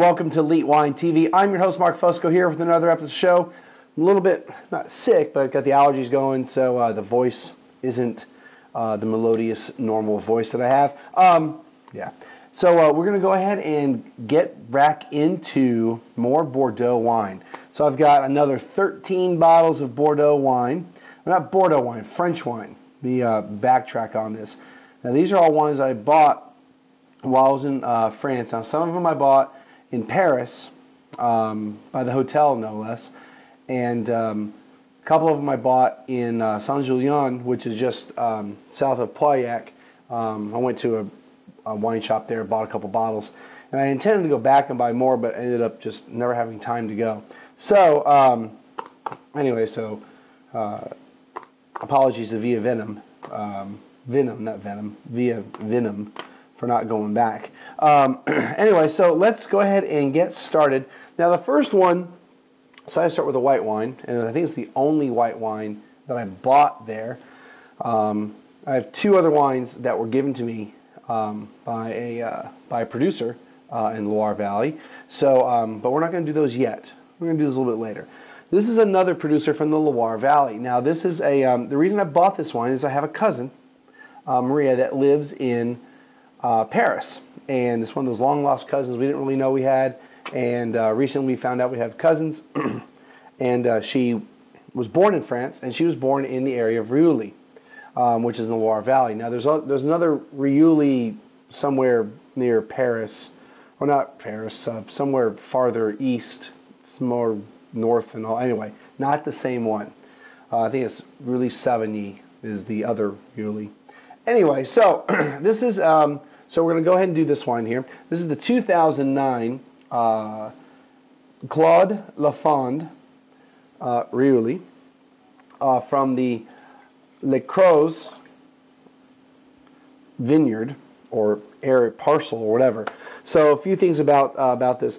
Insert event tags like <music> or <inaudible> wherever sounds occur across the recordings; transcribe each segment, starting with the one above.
Welcome to Elite Wine TV. I'm your host, Mark Fusco, here with another episode of the show. I'm a little bit, not sick, but got the allergies going, so uh, the voice isn't uh, the melodious, normal voice that I have. Um, yeah. So uh, we're going to go ahead and get back into more Bordeaux wine. So I've got another 13 bottles of Bordeaux wine. Well, not Bordeaux wine, French wine. The uh, backtrack on this. Now, these are all wines I bought while I was in uh, France. Now, some of them I bought in Paris um, by the hotel, no less, and um, a couple of them I bought in uh, Saint Julien, which is just um, south of Pauillac. Um, I went to a, a, wine shop there, bought a couple bottles, and I intended to go back and buy more, but ended up just never having time to go. So, um, anyway, so uh, apologies to Via Venom, um, Venom, not Venom, Via Venom for not going back. Um, <clears throat> anyway, so let's go ahead and get started. Now, the first one, so I start with a white wine, and I think it's the only white wine that I bought there. Um, I have two other wines that were given to me um, by a uh, by a producer uh, in Loire Valley. So, um, but we're not going to do those yet. We're going to do those a little bit later. This is another producer from the Loire Valley. Now, this is a um, the reason I bought this wine is I have a cousin, uh, Maria, that lives in uh, Paris. And it's one of those long lost cousins we didn't really know we had. And uh, recently we found out we have cousins. <clears throat> and uh, she was born in France, and she was born in the area of Reuilly, um, which is in the Loire Valley. Now there's a, there's another Reuilly somewhere near Paris, or not Paris, uh, somewhere farther east. It's more north and all. Anyway, not the same one. Uh, I think it's Reuilly Sauvigny is the other Reuilly. Anyway, so <clears throat> this is um, so we're going to go ahead and do this wine here. This is the 2009 uh, Claude Lafond uh, uh, from the Le Croix vineyard or area parcel or whatever. So a few things about uh, about this.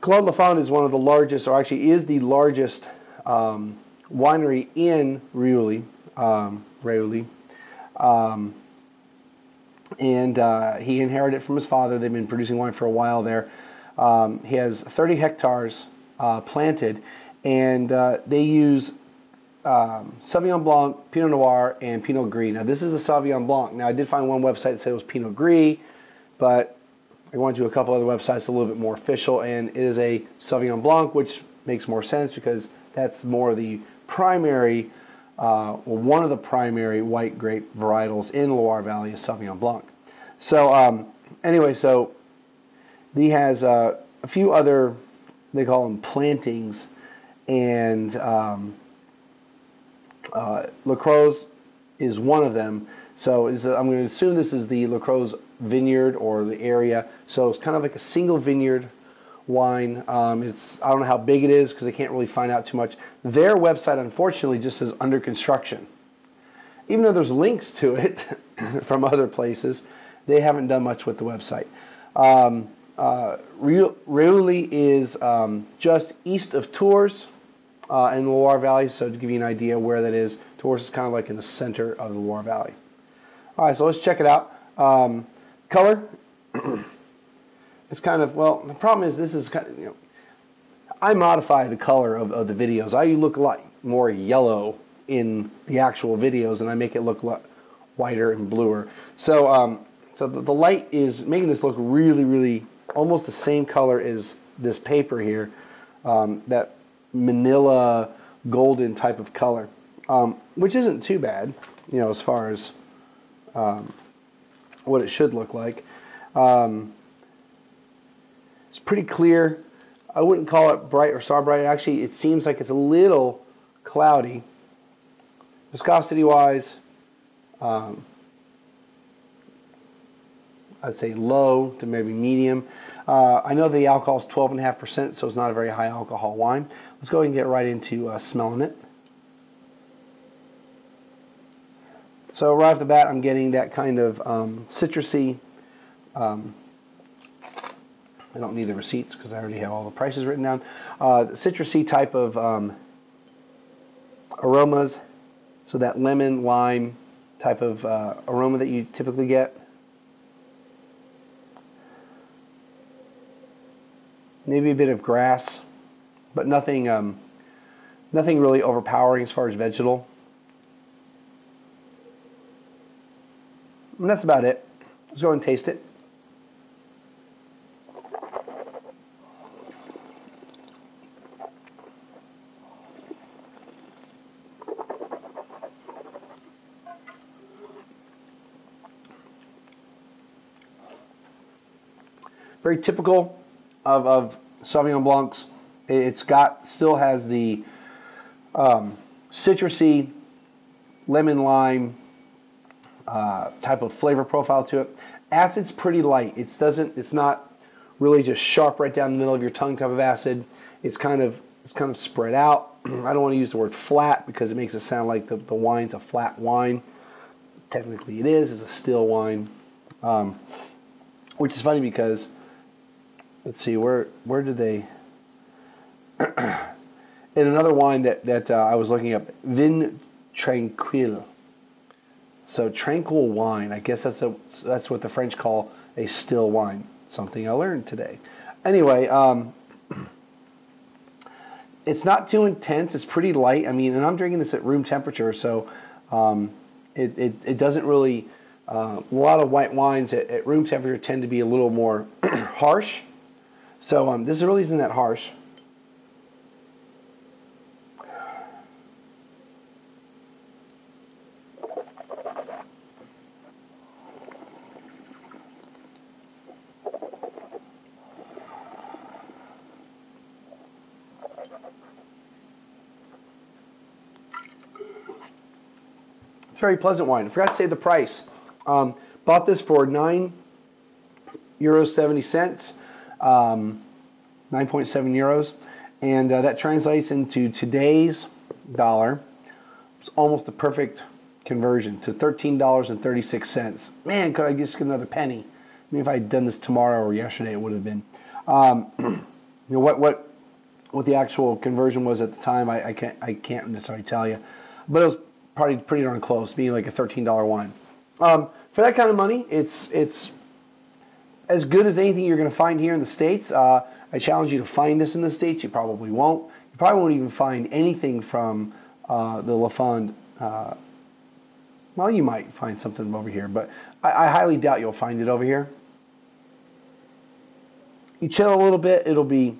Claude Lafond is one of the largest, or actually is the largest um, winery in Reuilly. Um. Um, and uh, he inherited it from his father. They've been producing wine for a while there. Um, he has 30 hectares uh, planted, and uh, they use um, Sauvignon Blanc, Pinot Noir, and Pinot Gris. Now, this is a Sauvignon Blanc. Now, I did find one website that said it was Pinot Gris, but I went to a couple other websites a little bit more official, and it is a Sauvignon Blanc, which makes more sense because that's more the primary uh, one of the primary white grape varietals in Loire Valley is Sauvignon Blanc. So um, anyway, so he has uh, a few other, they call them plantings, and um, uh, is one of them. So is, I'm going to assume this is the Lacroix vineyard or the area. So it's kind of like a single vineyard wine. Um, it's I don't know how big it is because I can't really find out too much. Their website, unfortunately, just says under construction. Even though there's links to it <laughs> from other places, they haven't done much with the website. Um, uh, is um, just east of Tours uh, in the Loire Valley. So to give you an idea where that is, Tours is kind of like in the center of the Loire Valley. All right, so let's check it out. Um, color. <clears throat> it's kind of well. The problem is this is kind of you know. I modify the color of, of the videos. I look a lot more yellow in the actual videos, and I make it look a lot whiter and bluer. So, um, so the, the light is making this look really, really almost the same color as this paper here. Um, that manila golden type of color, um, which isn't too bad, you know, as far as um, what it should look like. Um, it's pretty clear. I wouldn't call it bright or star bright. Actually, it seems like it's a little cloudy. Viscosity wise, um, I'd say low to maybe medium. Uh, I know the alcohol is 12.5%, so it's not a very high alcohol wine. Let's go ahead and get right into uh, smelling it. So right off the bat, I'm getting that kind of um, citrusy. Um, I don't need the receipts because I already have all the prices written down. Uh, citrusy type of um, aromas. So that lemon, lime type of uh, aroma that you typically get. maybe a bit of grass, but nothing, um, nothing really overpowering as far as vegetal. And that's about it. Let's go and taste it. Very typical of, of Sauvignon Blancs. It's got still has the um, citrusy, lemon lime uh, type of flavor profile to it. Acid's pretty light. It doesn't. It's not really just sharp right down the middle of your tongue type of acid. It's kind of it's kind of spread out. <clears throat> I don't want to use the word flat because it makes it sound like the, the wine's a flat wine. Technically, it is. It's a still wine, um, which is funny because let's see where where did they <clears throat> in another wine that that uh, I was looking up vin tranquille. So tranquil wine I guess that's a that's what the French call a still wine something I learned today. Anyway um, <clears throat> it's not too intense it's pretty light I mean and I'm drinking this at room temperature so um, it, it, it doesn't really uh, a lot of white wines at, at room temperature tend to be a little more <clears throat> harsh so um, this really isn't that harsh. It's very pleasant wine. I forgot to say the price. Um, bought this for nine euros seventy cents um, 9.7 euros, and uh, that translates into today's dollar. It's almost the perfect conversion to $13.36. Man, could I just get another penny? Maybe if I had done this tomorrow or yesterday, it would have been. Um, <clears throat> you know what what what the actual conversion was at the time, I, I can't I can't necessarily tell you, but it was probably pretty darn close, being like a thirteen dollar wine. Um, for that kind of money, it's it's as good as anything you're going to find here in the States. Uh, I challenge you to find this in the States. You probably won't. You probably won't even find anything from uh, the Lafond. Uh, well, you might find something over here, but I, I, highly doubt you'll find it over here. You chill a little bit, it'll be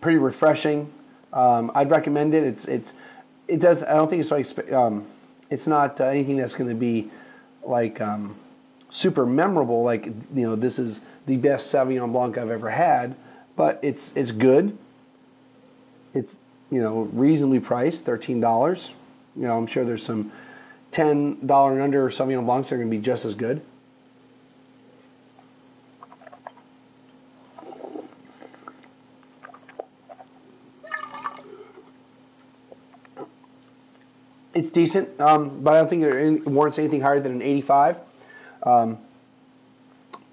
pretty refreshing. Um, I'd recommend it. It's it's it does. I don't think it's like um, it's not uh, anything that's going to be like um, super memorable. Like you know, this is the best Sauvignon Blanc I've ever had, but it's it's good. It's you know reasonably priced, thirteen dollars. You know, I'm sure there's some ten dollar and under Sauvignon Blancs that are going to be just as good. It's decent, um, but I don't think it warrants anything higher than an 85. Um,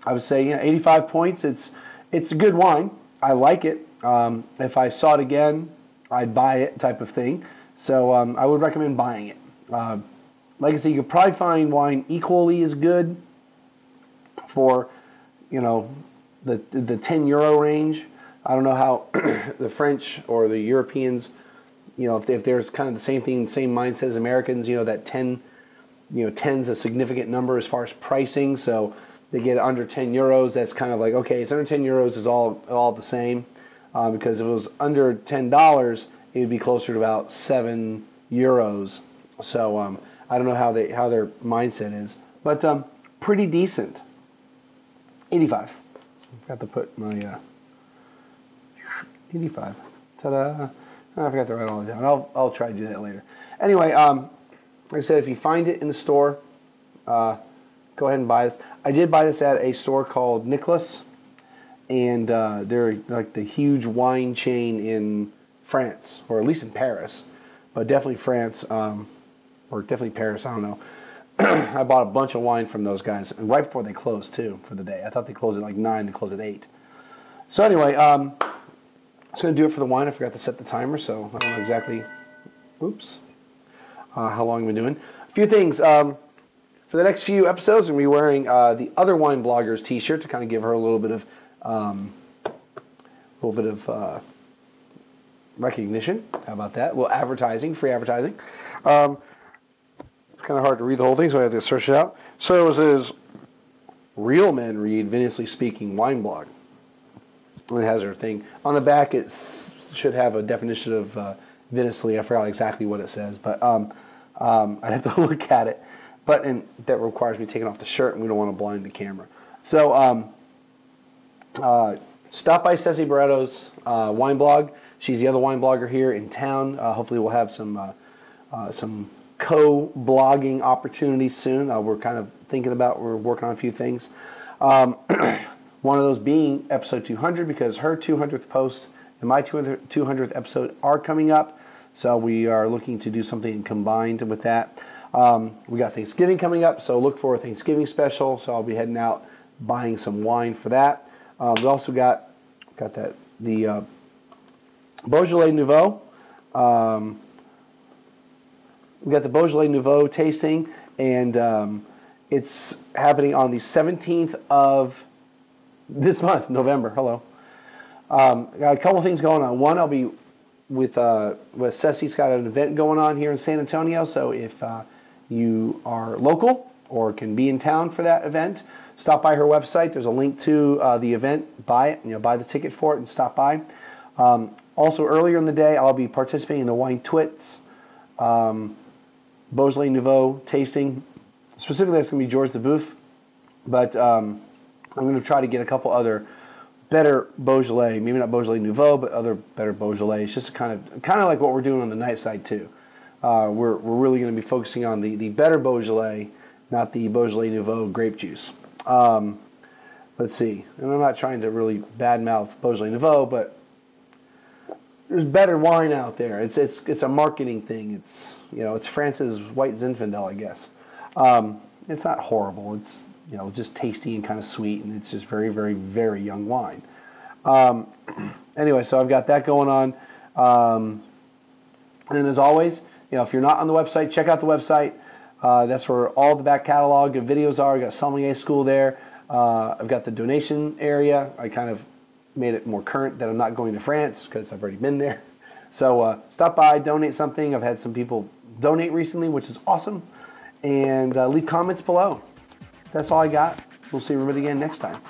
I would say 85 points. It's it's a good wine. I like it. Um, if I saw it again, I'd buy it, type of thing. So um, I would recommend buying it. Uh, like I said, you could probably find wine equally as good for, you know, the the 10 euro range. I don't know how <clears throat> the French or the Europeans, you know, if, if there's kind of the same thing, same mindset as Americans, you know, that 10 you know, 10's a significant number as far as pricing. So they get under 10 euros. That's kind of like, okay, it's under 10 euros is all, all the same. Uh, because if it was under $10, it would be closer to about 7 euros. So um, I don't know how they how their mindset is, but um, pretty decent. 85. Got to put my uh, 85. Ta-da! I forgot to write all that down. I'll, I'll try to do that later. Anyway, um, like I said, if you find it in the store, uh, go ahead and buy this. I did buy this at a store called Nicolas, and uh, they're like the huge wine chain in France, or at least in Paris, but definitely France, um, or definitely Paris. I don't know. <clears throat> I bought a bunch of wine from those guys, right before they closed too for the day. I thought they closed at like nine, they closed at eight. So anyway, um, going to do it for the wine. I forgot to set the timer, so I don't know exactly. Oops. Uh, how long we've been doing? A few things. Um, for the next few episodes, I'm going to be wearing uh, the other wine bloggers T-shirt to kind of give her a little bit of, um, a little bit of uh, recognition. How about that? Well, advertising, free advertising. Um, it's kind of hard to read the whole thing, so I have to search it out. So it says, "Real men read Viniously Speaking Wine Blog." And it has her thing on the back. It should have a definition of uh, Viniously. I forgot exactly what it says, but um, um, <laughs> I'd have to look at it. But and that requires me taking off the shirt, and we don't want to blind the camera. So um, uh, stop by Ceci Barretto's uh, wine blog. She's the other wine blogger here in town. Uh, hopefully, we'll have some uh, uh, some co-blogging opportunities soon. Uh, we're kind of thinking about. We're working on a few things. Um, <clears throat> one of those being episode 200 because her 200th post and my 200th episode are coming up. So we are looking to do something combined with that. Um, we got Thanksgiving coming up, so look for a Thanksgiving special. So I'll be heading out buying some wine for that. Um, we also got got that the uh, Beaujolais Nouveau. Um, we got the Beaujolais Nouveau tasting, and um, it's happening on the 17th of this month, November. Hello. Um, got a couple things going on. One, I'll be with uh, with Ceci's got an event going on here in San Antonio. So if uh, you are local or can be in town for that event, stop by her website. There's a link to uh, the event. Buy it. You know, buy the ticket for it and stop by. Um, also, earlier in the day, I'll be participating in the Wine Twits um, Beaujolais Nouveau tasting. Specifically, that's going to be Georges Duboeuf. But um, I'm going to try to get a couple other better Beaujolais, maybe not Beaujolais Nouveau, but other better Beaujolais. It's just kind of kind of like what we're doing on the night side too. Uh, we're we're really going to be focusing on the the better Beaujolais, not the Beaujolais Nouveau grape juice. Um, let's see, and I'm not trying to really badmouth Beaujolais Nouveau, but there's better wine out there. It's it's it's a marketing thing. It's you know it's France's White Zinfandel, I guess. Um, it's not horrible. It's you know just tasty and kind of sweet, and it's just very very very young wine. Um, <clears throat> anyway, so I've got that going on. Um, and as always, you know if you're not on the website, check out the website. Uh, that's where all the back catalog of videos are. I got sommelier school there. Uh, I've got the donation area. I kind of made it more current that I'm not going to France because I've already been there. <laughs> So uh, stop by, donate something. I've had some people donate recently, which is awesome. And uh, leave comments below. That's all I got. We'll see everybody again next time.